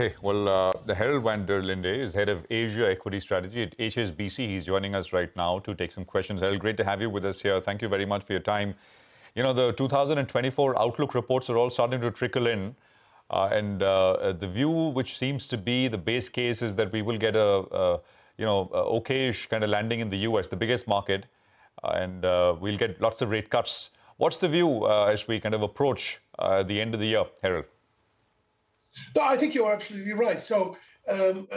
Okay, well, uh, the Herald van der Linde is head of Asia Equity Strategy at HSBC. He's joining us right now to take some questions. Herald, great to have you with us here. Thank you very much for your time. You know, the 2024 outlook reports are all starting to trickle in. Uh, and uh, the view, which seems to be the base case, is that we will get a, a you know, okayish kind of landing in the US, the biggest market, uh, and uh, we'll get lots of rate cuts. What's the view uh, as we kind of approach the end of the year, Herald? No, I think you're absolutely right. So um, uh,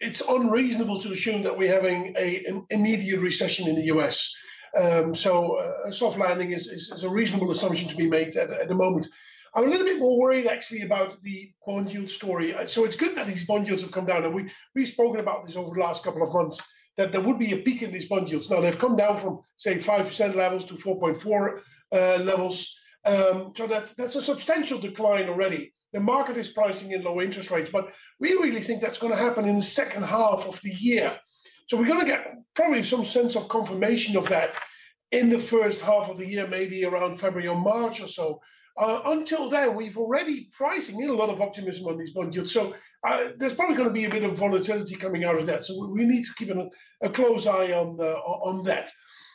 it's unreasonable to assume that we're having a, an immediate recession in the US. Um, so uh, a soft landing is, is, is, a reasonable assumption to be made at, at, the moment. I'm a little bit more worried actually about the bond yield story. Uh, so it's good that these bond yields have come down, and we we've spoken about this over the last couple of months. That there would be a peak in these bond yields. Now they've come down from say five percent levels to 4.4 uh, levels. Um, so that that's a substantial decline already. The market is pricing in low interest rates, but we really think that's going to happen in the second half of the year. So we're going to get probably some sense of confirmation of that in the first half of the year, maybe around February or March or so. Uh, until then, we've already pricing in a lot of optimism on these bond yields. So uh, there's probably going to be a bit of volatility coming out of that. So we need to keep a, a close eye on the, on that.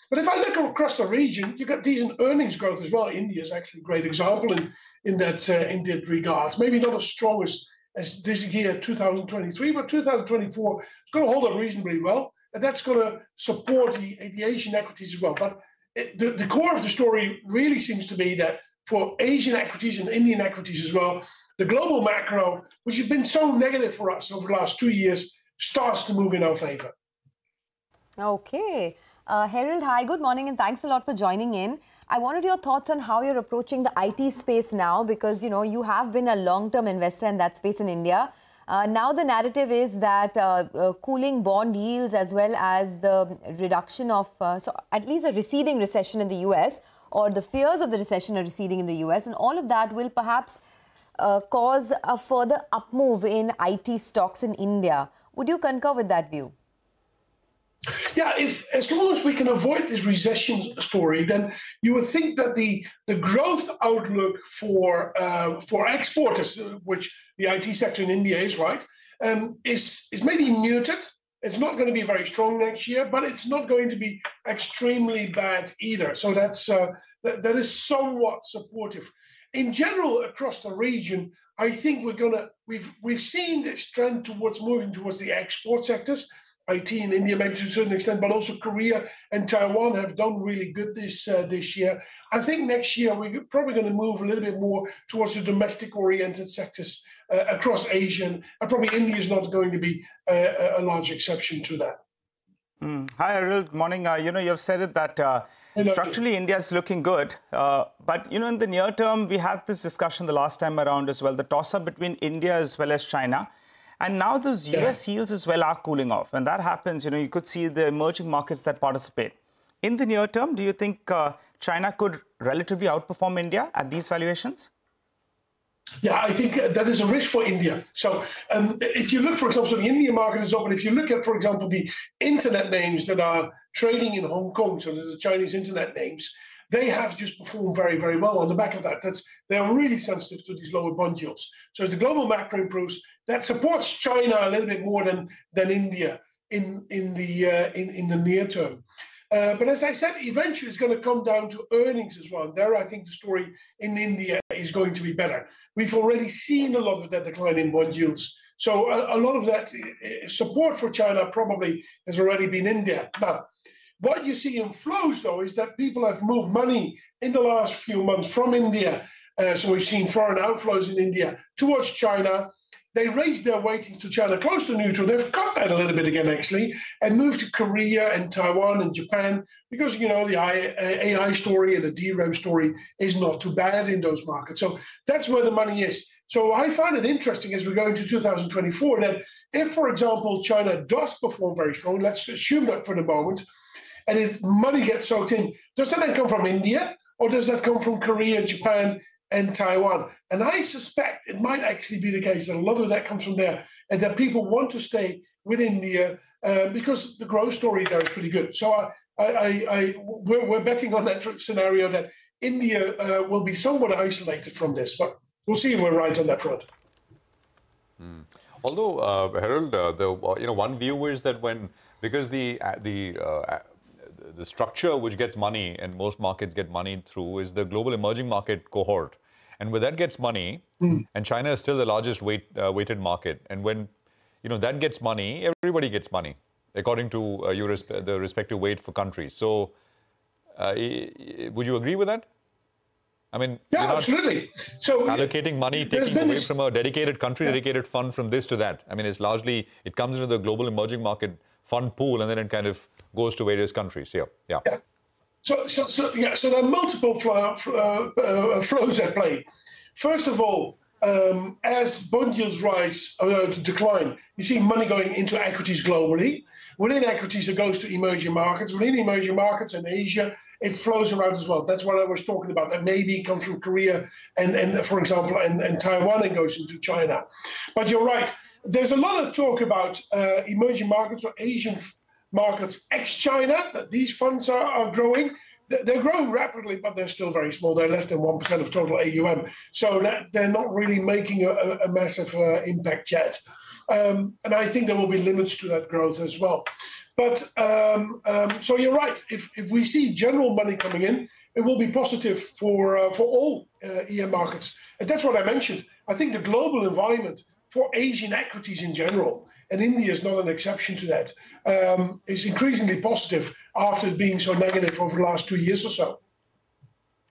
But if I look across the region, you've got decent earnings growth as well. India is actually a great example in in that uh, in that regard. Maybe not as strong as as this year, 2023, but 2024 is going to hold up reasonably well, and that's going to support the, Asian equities as well. But it, the, the core of the story really seems to be that for Asian equities and Indian equities as well, the global macro, which has been so negative for us over the last two years, starts to move in our favor. Okay. Uh, Herald, hi, good morning, and thanks a lot for joining in. I wanted your thoughts on how you're approaching the IT space now, because you know you have been a long-term investor in that space in India. Uh, now the narrative is that uh, uh, cooling bond yields as well as the reduction of, uh, so at least a receding recession in the US, or the fears of the recession are receding in the US, and all of that will perhaps uh, cause a further upmove in IT stocks in India. Would you concur with that view? Yeah, if as long as we can avoid this recession story, then you would think that the the growth outlook for uh, for exporters, which the IT sector in India is right, um, is is maybe muted. It's not going to be very strong next year, but it's not going to be extremely bad either. So that's uh, that, that is somewhat supportive. In general, across the region, I think we're gonna we've we've seen this trend towards moving towards the export sectors. IT in India, maybe to a certain extent, but also Korea and Taiwan have done really good this uh, this year. I think next year we're probably going to move a little bit more towards the domestic-oriented sectors uh, across Asia, and probably India is not going to be uh, a large exception to that. Mm. Hi, Herald. Morning. Uh, you know, you've said it that. Uh, structurally, India is looking good, uh, but you know, in the near term, we had this discussion the last time around as well. The toss-up between India as well as China. And now those US yields as well are cooling off. When that happens, you know, you could see the emerging markets that participate. In the near term, do you think uh, China could relatively outperform India at these valuations? Yeah, I think that is a risk for India. So, um, if you look, for example, so the Indian market is open. If you look at, for example, the internet names that are trading in Hong Kong, so the Chinese internet names, they have just performed very, very well on the back of that. That's they're really sensitive to these lower bond yields. So as the global macro improves, that supports China a little bit more than than India in in the uh, in in the near term. Uh, but as I said, eventually it's going to come down to earnings as well. There, I think the story in India is going to be better. We've already seen a lot of that decline in bond yields. So a, a lot of that uh, support for China probably has already been in there. Now, what you see in flows, though, is that people have moved money in the last few months from India. Uh, so we've seen foreign outflows in India towards China they raised their weightings to China close to neutral. They've cut that a little bit again, actually, and moved to Korea and Taiwan and Japan because, you know, the AI story and the DRAM story is not too bad in those markets. So that's where the money is. So I find it interesting as we go into 2024 that if, for example, China does perform very strong, let's assume that for the moment, and if money gets soaked in, does that then come from India or does that come from Korea, Japan, and Taiwan. And I suspect it might actually be the case that a lot of that comes from there and that people want to stay with India uh, because the growth story there is pretty good. So I, I, I, we're, we're, betting on that scenario that India uh, will be somewhat isolated from this, but we'll see if we're right on that front. Mm. Although, uh, Herald, uh, the uh, you know one view is that when because the uh, the the structure which gets money and most markets get money through is the global emerging market cohort, and when that gets money, mm. and China is still the largest weight, uh, weighted market, and when you know that gets money, everybody gets money according to your resp- the respective weight for countries. So, would you agree with that? I mean, yeah, absolutely. So allocating money, taking away from a dedicated country, yeah. dedicated fund from this to that. I mean, it's largely it comes into the global emerging market fund pool, and then it kind of goes to various countries. Yeah, yeah. yeah. So, so, so, yeah. So there are multiple flow, uh, uh, flows at play. First of all, um, as bond yields rise uh, decline, you see money going into equities globally. Within equities, it goes to emerging markets. Within emerging markets and Asia, it flows around as well. That's what I was talking about. That maybe comes from Korea and, and for example, and, and Taiwan and goes into China. But you're right. There's a lot of talk about uh, emerging markets or Asian markets ex-China, that these funds are, are growing. They're growing rapidly, but they're still very small. They're less than 1% of total AUM. So that they're not really making a, a massive uh, impact yet. Um, and I think there will be limits to that growth as well. But um, um, so you're right. If, if we see general money coming in, it will be positive for uh, for all uh, EM markets. And that's what I mentioned. I think the global environment for Asian equities in general, and India is not an exception to that, um, is increasingly positive after being so negative over the last two years or so.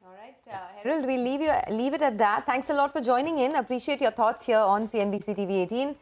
All right, uh, Herald, we'll leave, you, leave it at that. Thanks a lot for joining in. Appreciate your thoughts here on CNBC TV 18.